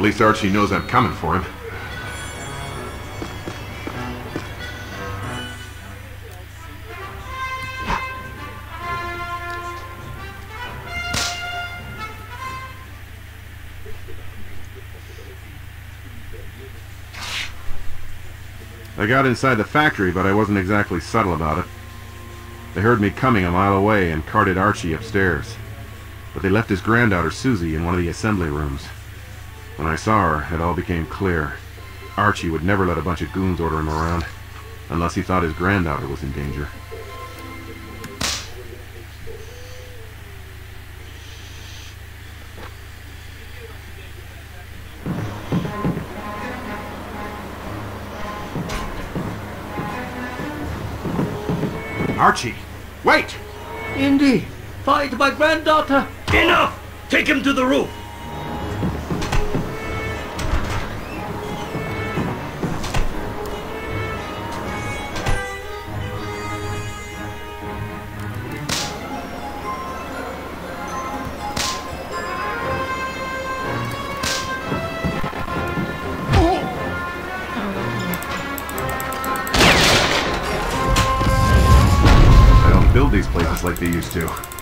At least Archie knows I'm coming for him. I got inside the factory, but I wasn't exactly subtle about it. They heard me coming a mile away and carted Archie upstairs. But they left his granddaughter Susie in one of the assembly rooms. When I saw her, it all became clear. Archie would never let a bunch of goons order him around, unless he thought his granddaughter was in danger. Archie! Wait! Indy, find my granddaughter. Enough! Take him to the roof! These places like they used to.